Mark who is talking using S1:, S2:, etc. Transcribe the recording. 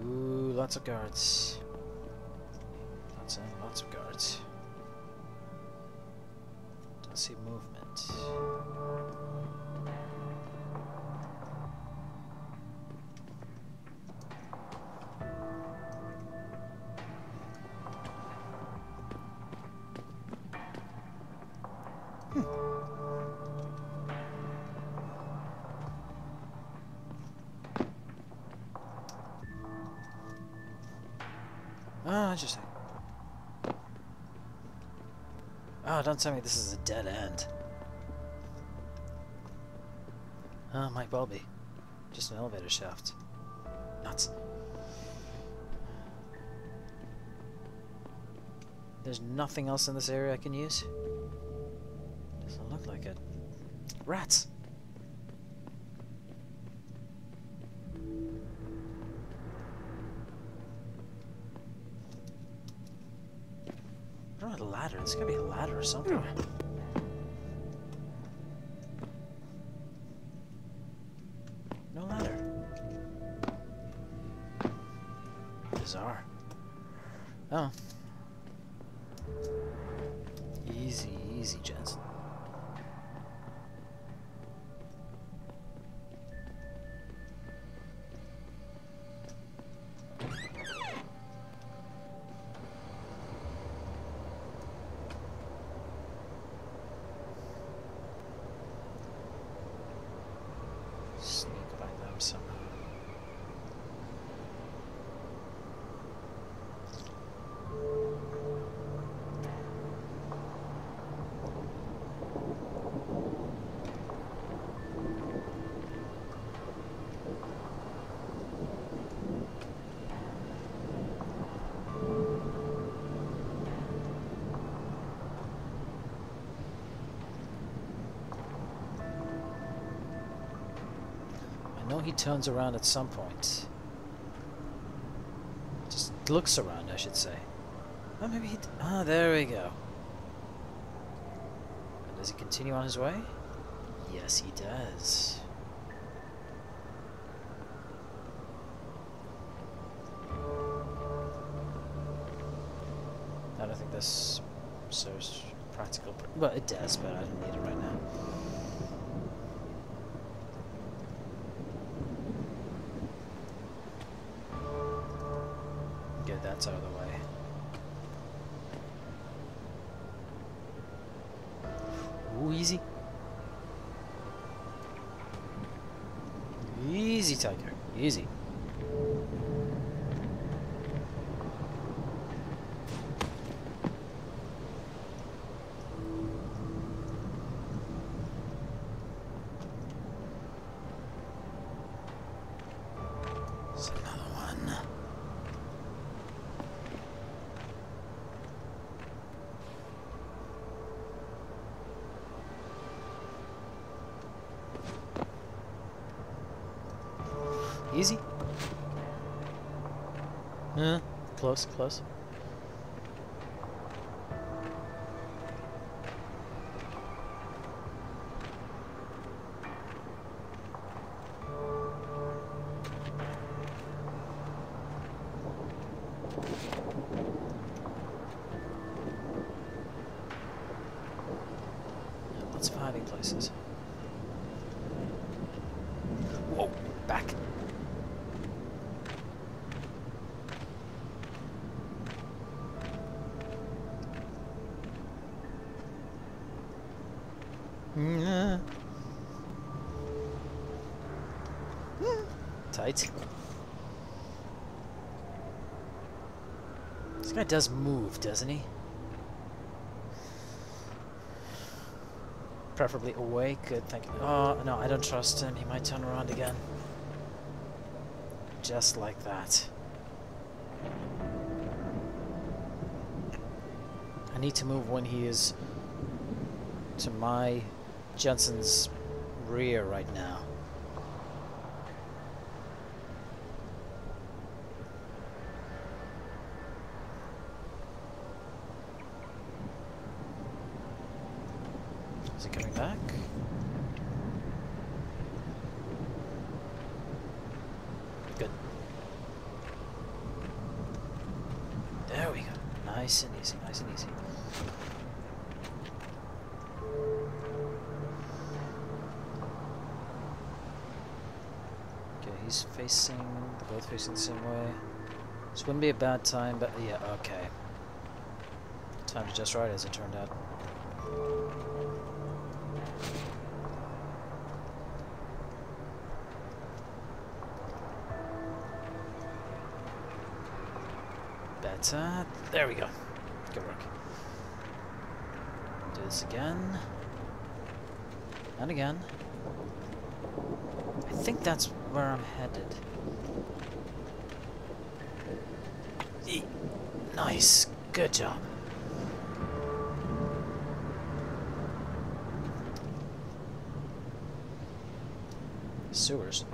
S1: Ooh, lots of guards. Lots and lots of guards. Don't see movement. Ah, interesting. Oh, don't tell me this is a dead end. Oh, might well be. Just an elevator shaft. Nuts. There's nothing else in this area I can use? Doesn't look like it. Rats! I don't know a ladder. There's gotta be a ladder or something. Hmm. No ladder. Bizarre. Oh. Easy, easy, Jensen. Sneak I know he turns around at some point. Just looks around, I should say. Oh, maybe he. Ah, there we go. And does he continue on his way? Yes, he does. I don't think this serves practical. Pr well, it does, but I don't need it right now. That out of the way. Ooh, easy. Easy, Tiger. Easy. Uh, close, close. Yeah, Lots of hiding places. Mm. Tight. This guy does move, doesn't he? Preferably away. Good, thank you. Oh, no, I don't trust him. He might turn around again. Just like that. I need to move when he is to my Jensen's rear right now. Is he coming back? Good. There we go. Nice and easy, nice and easy. He's facing, they're both facing the same way. This wouldn't be a bad time, but yeah, okay. Time to just right as it turned out. Better. There we go. Good work. Do this again. And again. I think that's where I'm headed. Nice. Good job. Sewers.